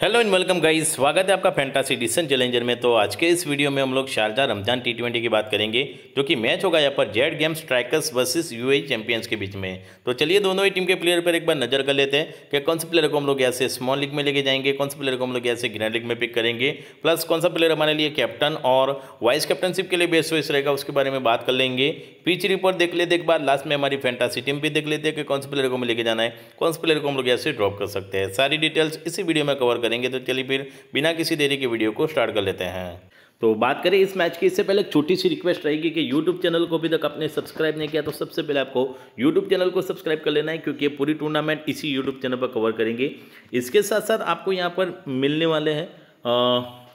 Hello and welcome guys स्वागत है आपका फैंटासी डिसन चैलेंजर में। तो आज के इस वीडियो में हम लोग शारजा रमज़ान टी ट्वेंटी की बात करेंगे, जो कि मैच होगा यहाँ पर Z game strikers versus UAE champions के बीच में। तो चलिए दोनों ही टीम के प्लेयर पर एक बार नज़र कर लेते हैं कि कौन से प्लेयर को हम लोग यहाँ से स्मॉल लीग में लेके जाएँगे, कौन से प्लेयर को हम लोग यहाँ से ग्रैंड लीग में पिक करेंगे। प्लस कौन सा प्लेयर हमारे लिए कैप्टन और वाइस कैप्टनशिप के लिए बेस्ट चॉइस रहेगा, उसके बारे में बात कर लेंगे। पिच रिपोर्ट देख लेते एक बार लास्ट में हमारी फैंटासी टीम भी देख लेते हैं कि कौन से प्लेयर को हमें लेके जाना है, कौन से प्लेयर को हम लोग यहाँ से ड्रॉप कर सकते हैं। सारी डिटेल्स इसी वीडियो में कवर करेंगे तो चलिए फिर बिना किसी देरी के वीडियो को स्टार्ट कर लेते हैं। तो बात करें इस मैच की, इससे पहले एक छोटी सी रिक्वेस्ट रहेगी कि YouTube चैनल को अभी तक आपने सब्सक्राइब नहीं किया तो सबसे पहले आपको यूट्यूब चैनल को सब्सक्राइब कर लेना है, क्योंकि ये पूरी टूर्नामेंट इसी यूट्यूब चैनल पर कवर करेंगे। इसके साथ साथ आपको यहाँ पर मिलने वाले हैं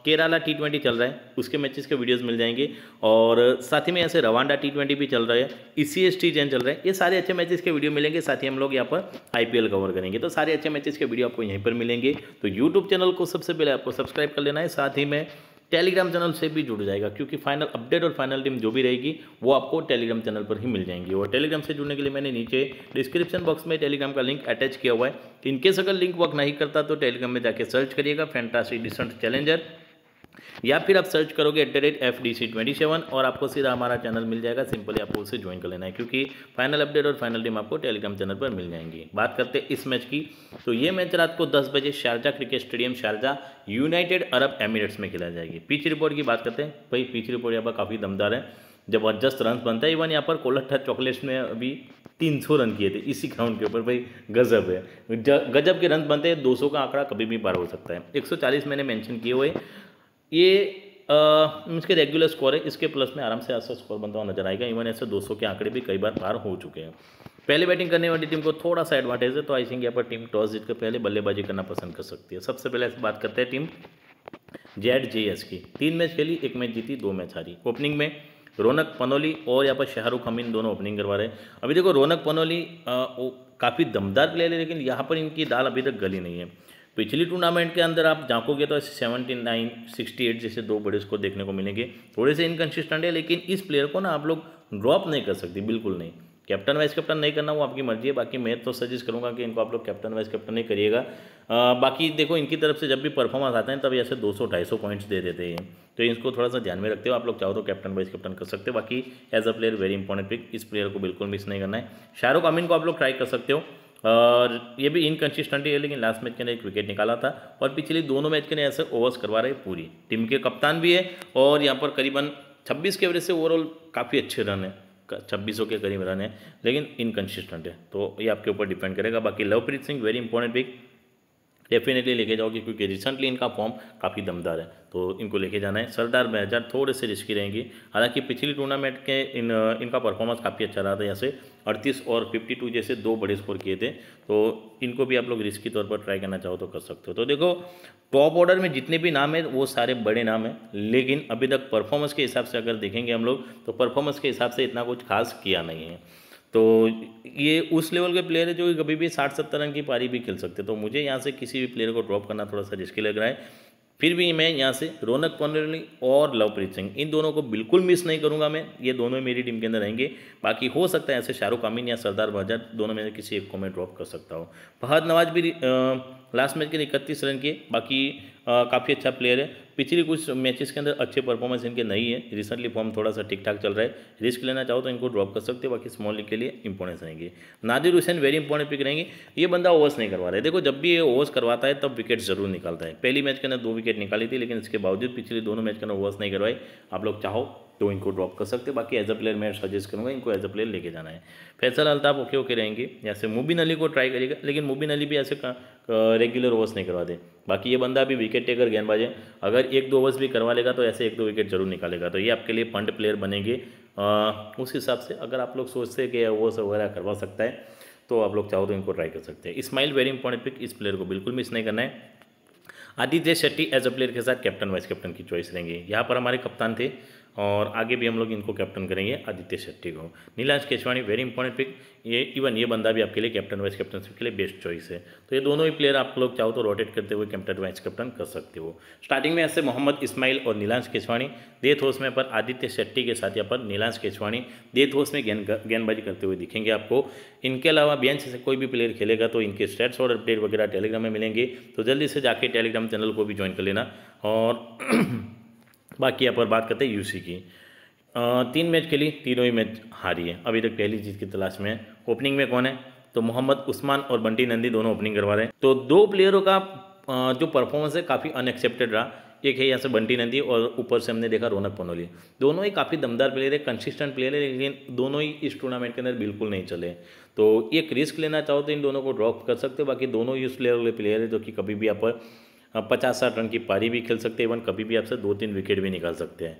केरला टी ट्वेंटी चल रहा है, उसके मैचेस के वीडियोस मिल जाएँगे। और साथ ही में ऐसे रवांडा टी ट्वेंटी भी चल रहा है ई सी एस टी चैन चल रहा है, ये सारे अच्छे मैचेस के वीडियो मिलेंगे, साथ ही हम लोग यहाँ पर आईपीएल कवर करेंगे। तो सारे अच्छे मैचेस के वीडियो आपको यहीं पर मिलेंगे। तो यूट्यूब चैनल को सबसे पहले आपको सब्सक्राइब कर लेना है, साथ ही में टेलीग्राम चैनल से भी जुड़ जाएगा, क्योंकि फाइनल अपडेट और फाइनल टीम जो भी रहेगी, वो आपको टेलीग्राम चैनल पर ही मिल जाएँगी। और टेलीग्राम से जुड़ने के लिए मैंने नीचे डिस्क्रिप्शन बॉक्स में टेलीग्राम का लिंक अटैच किया हुआ है। इनकेस अगर लिंक वर्क नहीं करता तो टेलीग्राम में जाके सर्च करिएगा फैंटासी डिसेंट चैलेंजर या फिर आप सर्च करोगे at the rate F D C twenty seven और आपको सीधा हमारा चैनल मिल जाएगा। सिंपली आपको उसे ज्वाइन कर लेना है, क्योंकि फाइनल अपडेट और फाइनल टीम आपको टेलीग्राम चैनल पर मिल जाएँगी। बात करते हैं इस मैच की। तो ये मैच रात को दस बजे Sharjah cricket stadium Sharjah United Arab Emirates में खेला जाएगी। पिच रिपोर्ट की बात करते हैं। भाई पिच रिपोर्ट यहाँ पर काफ़ी दमदार है। ज़बरदस्त रन बनता है इवन यहाँ पर कोलट्ठा चॉकलेट्स में अभी तीन सौ रन किए थे, इसी ग्राउंड के ऊपर। भाई, गजब है। गजब के रन बनते हैं। दो सौ का आंकड़ा कभी भी पार हो सकता है। एक सौ चालीस मैंने मेंशन किए हुए। ये इसके रेगुलर स्कोर है, इसके प्लस में आराम से ऐसा स्कोर बनता हुआ नज़र आएगा। इवन ऐसे 200 के आंकड़े भी कई बार पार हो चुके हैं। पहले बैटिंग करने वाली टीम को थोड़ा सा एडवांटेज है तो आई थिंक यहाँ पर टीम टॉस जीत कर पहले बल्लेबाजी करना पसंद कर सकती है। सबसे पहले बात करते हैं टीम जेड जे एस की। तीन मैच खेली, एक मैच जीती, दो मैच हारी। ओपनिंग में रौनक, पनोली और यहाँ पर शाहरुख अमीन दोनों ओपनिंग करवा रहे हैं। अभी देखो रौनक, पनोली काफ़ी दमदार प्लेयर है, लेकिन यहाँ पर इनकी दाल अभी तक गली नहीं है। पिछली टूर्नामेंट के अंदर आप झाँकोगे तो ऐसे सेवेंटी नाइन सिक्सटी एट जैसे दो बड़े स्कोर देखने को मिलेंगे। थोड़े से इनकन्सिस्टेंट है, लेकिन इस प्लेयर को ना आप लोग ड्रॉप नहीं कर सकते, बिल्कुल नहीं। कैप्टन वाइस कैप्टन नहीं करना, वो आपकी मर्ज़ी है। बाकी मैं तो सजेस्ट करूँगा कि इनको आप लोग कैप्टन वाइस कैप्टन नहीं करिएगा। बाकी देखो, इनकी तरफ़ से जब भी परफॉर्मेंस आते हैं, तब ऐसे 200 250 पॉइंट्स दे देते हैं। तो इसको थोड़ा सा ध्यान में रखते हो, आप लोग चाहो तो कैप्टन वाइस कैप्टन कर सकते हो। बाकी as a player very important pick इस प्लेयर को बिल्कुल मिस नहीं करना है। शाहरुख अमीन को आप लोग ट्राई कर सकते हो। और ये भी इनकन्सिस्टेंट है, लेकिन लास्ट मैच के अंदर एक विकेट निकाला था और पिछले दोनों मैच के अंदर ऐसे ओवर्स करवा रहे पूरी। टीम के कप्तान भी है और यहाँ पर करीबन 26 के एवरेज से ओवरऑल काफ़ी अच्छे रन है। छब्बीसों के करीब रन है, लेकिन इनकन्सिस्टेंट है। तो ये आपके ऊपर डिपेंड करेगा। बाकी Lovepreet Singh very important pick definitely लेके जाओगे क्योंकि रिसेंटली इनका फॉर्म काफ़ी दमदार है। तो इनको लेके जाना है। सरदार बहजार थोड़े से रिस्की रहेंगी। हालाँकि पिछली टूर्नामेंट के इन, इनका परफॉर्मेंस काफ़ी अच्छा रहा था। यहाँ से अड़तीस और 52 जैसे दो बड़े स्कोर किए थे। तो इनको भी आप लोग रिस्की तौर पर ट्राई करना चाहो तो कर सकते हो। तो देखो टॉप ऑर्डर में जितने भी नाम है, वो सारे बड़े नाम हैं। लेकिन अभी तक परफॉर्मेंस के हिसाब से अगर देखेंगे हम लोग तो परफॉर्मेंस के हिसाब से इतना कुछ खास किया नहीं है। तो ये उस लेवल के प्लेयर है जो कि कभी भी साठ सत्तर रन की पारी भी खेल सकते तो मुझे यहाँ से किसी भी प्लेयर को ड्रॉप करना थोड़ा सा रिस्की लग रहा है। फिर भी मैं यहाँ से रौनक पनरली और लवप्रीत सिंह, इन दोनों को बिल्कुल मिस नहीं करूँगा मैं। ये दोनों मेरी टीम के अंदर रहेंगे। बाकी हो सकता है ऐसे शाहरुख अमीन या सरदार बहादर दोनों में से किसी एक को मैं ड्रॉप कर सकता हूँ। फहद नवाज़ भी लास्ट मैच के लिए इकतीस रन किए। बाकी काफ़ी अच्छा प्लेयर है। पिछले कुछ मैचेस के अंदर अच्छे परफॉर्मेंस इनके नहीं है। रिसेंटली फॉर्म थोड़ा सा ठीक ठाक चल रहा है। रिस्क लेना चाहो तो इनको ड्रॉप कर सकते हो, बाकी स्मॉल लीग के लिए इंपॉर्टेंस रहेंगे। Nadir Hussain very important pick रहेंगे। ये बंदा ओवर्स नहीं करवा रहा है। देखो, जब भी ये ओवर्स करवाता है, तब विकेट ज़रूर निकालता है। पहली मैच के अंदर दो विकेट निकाली थी, लेकिन इसके बावजूद पिछले दोनों मैच के अंदर ओवर्स नहीं करवाई। आप लोग चाहो तो इनको ड्रॉप कर सकते बाकी एज अ प्लेयर मैं सजेस्ट करूँगा इनको एज अ प्लेयर लेके जाना है। फैसल अल्ताफ ओके ओके रहेंगे। या जैसे मुबिन अली को ट्राई करेगा लेकिन मुबिन अली भी ऐसे रेगुलर ओवर्स नहीं करवा दे। बाकी ये बंदा भी विकेट टेकर गेंदबाज है। अगर एक दो ओवर्स भी करवा लेगा तो ऐसे एक दो विकेट ज़रूर निकालेगा। तो ये आपके लिए फंड प्लेयर बनेंगे। उस हिसाब से अगर आप लोग सोचते हैं कि ओवर्स वगैरह करवा सकता है तो आप लोग चाहो तो इनको ट्राई कर सकते हैं। इस्माइल वेरी इंपॉर्टेंट पिक इस प्लेयर को बिल्कुल मिस नहीं करना है। Aditya Shetty as a player के साथ कैप्टन वाइस कैप्टन की चॉइस रहेंगे। यहाँ पर हमारे कप्तान थे और आगे भी हम लोग इनको कैप्टन करेंगे, आदित्य शेट्टी को। Neelansh Keswani very important pick ये इवन ये बंदा भी आपके लिए कैप्टन वाइस कैप्टनशिप के लिए बेस्ट चॉइस है। तो ये दोनों ही प्लेयर आप लोग चाहो तो रोटेट करते हुए कैप्टन वाइस कैप्टन कर सकते हो। स्टार्टिंग में ऐसे मोहम्मद इस्माइल और नीलांश केशवाणी डेथ होस में पर आदित्य शेट्टी के साथ यहाँ पर नीलांश केशवाणी डेथ होस में गेंद, गेंदबाजी करते हुए दिखेंगे आपको। इनके अलावा बेंच से कोई भी प्लेयर खेलेगा तो इनके स्टेट्स और अपडेट वगैरह टेलीग्राम में मिलेंगे। तो जल्दी से जाके टेलीग्राम चैनल को भी ज्वाइन कर लेना। और बाकी यहाँ पर बात करते हैं यूसी की। तीन मैच खेली, तीनों ही मैच हारी है। अभी तक पहली जीत की तलाश में है। ओपनिंग में कौन है? तो मोहम्मद, उस्मान और बंटी नंदी दोनों ओपनिंग करवा रहे हैं। तो दो प्लेयरों का जो परफॉर्मेंस है, काफ़ी अनएक्सेप्टेड रहा। एक है यहाँ से बंटी नंदी और ऊपर से हमने देखा रौनक पनोली। दोनों ही काफ़ी दमदार प्लेयर है कंसिस्टेंट प्लेयर है लेकिन दोनों ही इस टूर्नामेंट के अंदर बिल्कुल नहीं चले। तो एक रिस्क लेना चाहो तो इन दोनों को ड्रॉप कर सकते हो। बाकी दोनों ही उस प्लेयर वाले प्लेयर है जो कि कभी भी आप पचास साठ रन की पारी भी खेल सकते हैं, इवन कभी भी आपसे दो तीन विकेट भी निकाल सकते हैं।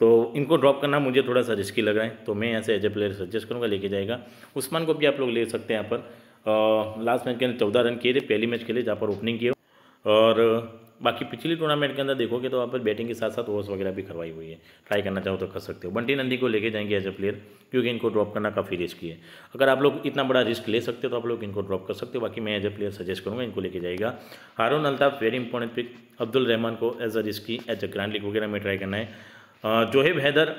तो इनको ड्रॉप करना मुझे थोड़ा सा रिस्की लग रहा है तो मैं ऐसे एज ए प्लेयर सजेस्ट करूँगा, लेके जाएगा। उस्मान को भी आप लोग ले सकते हैं यहाँ पर। लास्ट मैच के अंदर चौदह रन किए थे, पहली मैच लिए जहाँ पर ओपनिंग किए। और बाकी पिछली टूर्नामेंट के अंदर देखोगे तो वहाँ पर बैटिंग के साथ साथ ओवर्स वगैरह भी करवाई हुई है। ट्राई करना चाहो तो कर सकते हो। बंटी नंदी को लेके जाएँगे एज ए प्लेयर क्योंकि इनको ड्रॉप करना काफ़ी रिस्की है। अगर आप लोग इतना बड़ा रिस्क ले सकते हो तो आप लोग इनको ड्रॉप कर सकते हो। बाकी मैं एज ए प्लेयर सजेस्ट करूँगा इनको लेके जाएगा Haroon Altaf very important pick Abdul Rehman को as a risky as a grand league वगैरह में ट्राई करना है। जोहेब हैदर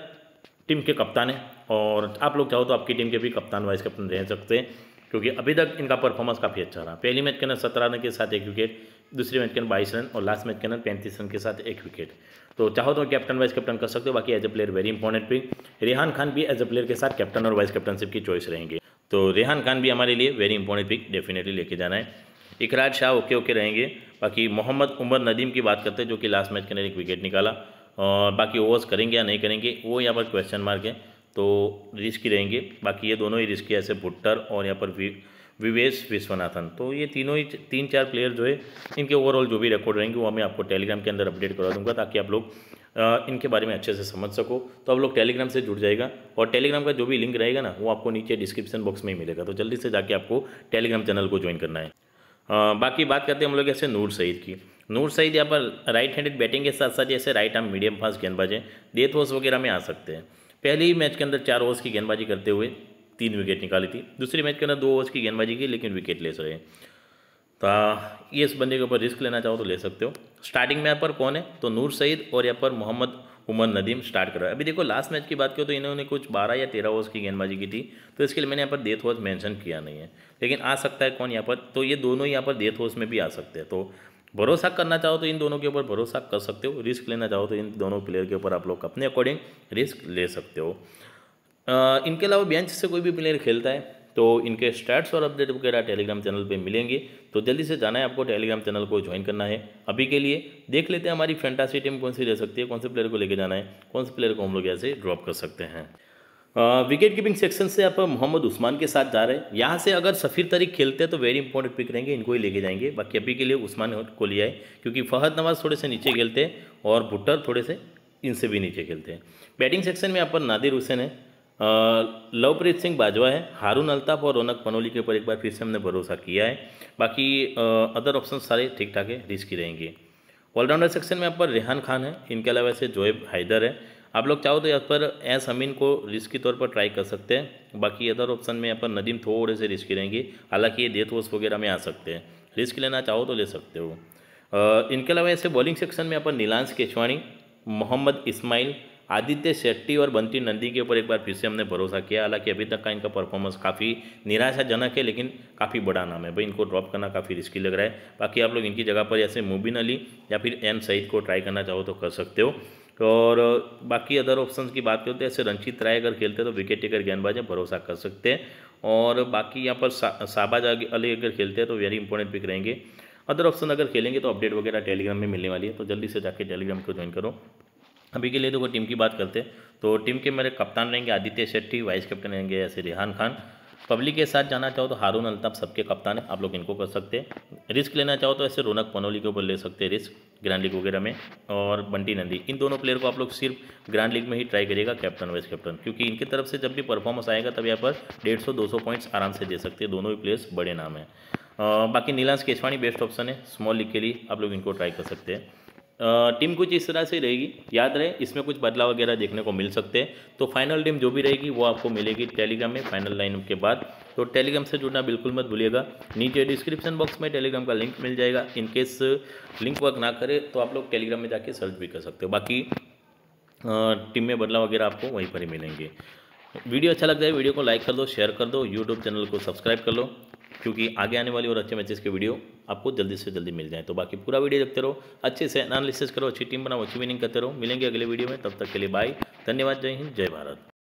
टीम के कप्तान है। और आप लोग चाहो तो आपकी टीम के भी कप्तान वाइस कप्तान रह सकते हैं। क्योंकि अभी तक इनका परफॉर्मेंस काफ़ी अच्छा रहा। पहली मैच के अंदर सत्रह रन के साथ एक विकेट दूसरी मैच के अंदर बाईस रन और लास्ट मैच के अंदर पैंतीस रन के साथ एक विकेट तो चाहो तो कैप्टन वाइस कैप्टन कर सकते हो, बाकी as a player very important pick Rehan Khan भी एज ए प्लेयर के साथ कैप्टन और वाइस कैप्टनशिप की चॉइस रहेंगे। तो रेहान खान भी हमारे लिए वेरी इंपॉर्टेंट पिक डेफिनेटली लेके जाना है। इकराज शाह ओके ओके रहेंगे। बाकी मोहम्मद उमर नदीम की बात करते हैं, जो कि लास्ट मैच के अंदर एक विकेट निकाला। और बाकी ओवर्स करेंगे या नहीं करेंगे, वो यहाँ पर क्वेश्चन मार्क है। तो रिस्की रहेंगे। बाकी ये दोनों ही रिस्की ऐसे भुट्टर और यहाँ पर विवेश विश्वनाथन। तो ये तीनों ही, तीन चार प्लेयर जो है, इनके ओवरऑल जो भी रिकॉर्ड रहेंगे, वो मैं आपको टेलीग्राम के अंदर अपडेट करवा दूँगा ताकि आप लोग इनके बारे में अच्छे से समझ सको। तो आप लोग टेलीग्राम से जुड़ जाएगा और टेलीग्राम का जो भी लिंक रहेगा ना, वो आपको नीचे डिस्क्रिप्शन बॉक्स में ही मिलेगा। तो जल्दी से जाके आपको टेलीग्राम चैनल को ज्वाइन करना है। बाकी बात करते हैं हम लोग ऐसे नूर सईद की। नूर सईद यहाँ पर राइट हैंडेड बैटिंग के साथ साथ जैसे राइट आर्म मीडियम फास्ट गेंदबाज है डेथ ओवर्स वगैरह में आ सकते हैं। पहले ही मैच के अंदर चार ओवर्स की गेंदबाजी करते हुए तीन विकेट निकाली थी। दूसरी मैच के अंदर दो ओवर्स की गेंदबाजी की, लेकिन विकेट ले सके तो ये इस बंदे के ऊपर रिस्क लेना चाहो तो ले सकते हो। स्टार्टिंग में यहाँ पर कौन है? तो नूर सईद और यहाँ पर मोहम्मद उमर नदीम स्टार्ट कर रहा है। अभी देखो लास्ट मैच की बात करो तो इन्होंने कुछ बारह या तेरह ओवर्स की गेंदबाजी की थी तो इसके लिए मैंने यहाँ पर डेथ ओवर्स मेंशन किया नहीं है। लेकिन आ सकता है कौन यहाँ पर? तो ये दोनों यहाँ पर डेथ ओवर्स में भी आ सकते हैं। तो भरोसा करना चाहो तो इन दोनों के ऊपर भरोसा कर सकते हो। रिस्क लेना चाहो तो इन दोनों प्लेयर के ऊपर आप लोग अपने अकॉर्डिंग रिस्क ले सकते हो। इनके अलावा बेंच से कोई भी प्लेयर खेलता है तो इनके स्टैट्स और अपडेट वगैरह टेलीग्राम चैनल पे मिलेंगे। तो जल्दी से जाना है आपको टेलीग्राम चैनल को ज्वाइन करना है। अभी के लिए देख लेते हैं हमारी फैंटासी टीम कौन सी रह सकती है, कौन से प्लेयर को लेके जाना है, कौन से प्लेयर को हम लोग ऐसे ड्रॉप कर सकते हैं। विकेट कीपिंग सेक्शन से आप मोहम्मद उस्मान के साथ जा रहे हैं। यहाँ से अगर सफ़ीर तरीक खेलते हैं तो वेरी इंपॉर्टेंट पिक रहेंगे, इनको ही लेके जाएँगे। बाकी अभी के लिए उस्मान को लिया है, क्योंकि फहद नवाज़ थोड़े से नीचे खेलते हैं और भुट्टर थोड़े से इनसे भी नीचे खेलते हैं। बैटिंग सेक्शन में यहाँ पर नादिर हुसैन है। लवप्रीत सिंह बाजवा है। हारून अल्ताफ और रौनक पनोली के ऊपर एक बार फिर से हमने भरोसा किया है। बाकी अदर ऑप्शन सारे ठीक ठाक है रिस्की रहेंगे। ऑलराउंडर सेक्शन में यहाँ पर रेहान खान है। इनके अलावा ऐसे जोएब हैदर है। आप लोग चाहो तो यहाँ पर एस अमीन को रिस्क के तौर पर ट्राई कर सकते हैं। बाकी अदर ऑप्शन में यहाँ पर नदीम थोड़े से रिस्की रहेंगे। हालाँकि ये डेथ वोस वगैरह में आ सकते हैं। रिस्क लेना चाहो तो ले सकते हो। इनके अलावा ऐसे बॉलिंग सेक्शन में यहाँ पर नीलांश केचवाणी मोहम्मद इस्माइल आदित्य शेट्टी और बंटी नंदी के ऊपर एक बार फिर से हमने भरोसा किया। हालाँकि अभी तक का इनका परफॉर्मेंस काफ़ी निराशाजनक है लेकिन काफ़ी बड़ा नाम है। भाई इनको ड्रॉप करना काफ़ी रिस्की लग रहा है। बाकी आप लोग इनकी जगह पर ऐसे मुबिन अली या फिर एन सईद को ट्राई करना चाहो तो कर सकते हो। और बाकी अदर ऑप्शन की बात करते हैं ऐसे रंजीत राय अगर खेलते हैं तो विकेट टेकर गेंदबाज है भरोसा कर सकते हैं। और बाकी यहाँ पर सा, साबाज अली अगर खेलते हैं तो वेरी इंपॉर्टेंट पिक रहेंगे। अदर ऑप्शन अगर खेलेंगे तो अपडेट वगैरह टेलीग्राम में मिलने वाली है। तो जल्दी से जाके टेलीग्राम को ज्वाइन करो। अभी के लिए देखो टीम की बात करते हैं। तो टीम के मेरे कप्तान रहेंगे आदित्य शेट्टी, वाइस कैप्टन रहेंगे ऐसे रिहान खान। पब्लिक के साथ जाना चाहो तो हारून अल्ताफ सबके कप्तान है, आप लोग इनको कर सकते हैं। रिस्क लेना चाहो तो ऐसे रौनक पनोली के ऊपर ले सकते हैं रिस्क, ग्रैंड लीग वगैरह में, और बंटी नंदी। इन दोनों प्लेयर को आप लोग सिर्फ़ ग्रैंड लीग में ही ट्राई करिएगा कैप्टन वाइस कैप्टन क्योंकि इनकी तरफ़ से जब भी परफॉर्मेंस आएगा तब यहाँ पर डेढ़ सौ, दो सौ पॉइंट्स आराम से दे सकते हैं। दोनों ही प्लेयर्स बड़े नाम हैं। बाकी नीलांश केशवाणी बेस्ट ऑप्शन है स्मॉल लीग के लिए आप लोग इनको ट्राई कर सकते हैं। टीम कुछ इस तरह से रहेगी। याद रहे, इसमें कुछ बदलाव वगैरह देखने को मिल सकते हैं। तो फाइनल टीम जो भी रहेगी, वो आपको मिलेगी टेलीग्राम में फाइनल लाइन के बाद। तो टेलीग्राम से जुड़ना बिल्कुल मत भूलिएगा। नीचे डिस्क्रिप्शन बॉक्स में टेलीग्राम का लिंक मिल जाएगा। इनकेस लिंक वर्क ना करे तो आप लोग टेलीग्राम में जाके सर्च भी कर सकते हो। बाकी टीम में बदलाव वगैरह आपको वहीं पर ही मिलेंगे। वीडियो अच्छा लगता है, वीडियो को लाइक कर दो शेयर कर दो यूट्यूब चैनल को सब्सक्राइब कर लो, क्योंकि आगे आने वाली और अच्छे मैचेस के वीडियो आपको जल्दी से जल्दी मिल जाए। तो बाकी पूरा वीडियो देखते रहो, अच्छे से एनालिसिस करो, अच्छी टीम बनाओ, अच्छी विनिंग करते रहो। मिलेंगे अगले वीडियो में, तब तक के लिए बाय धन्यवाद, जय हिंद, जय भारत।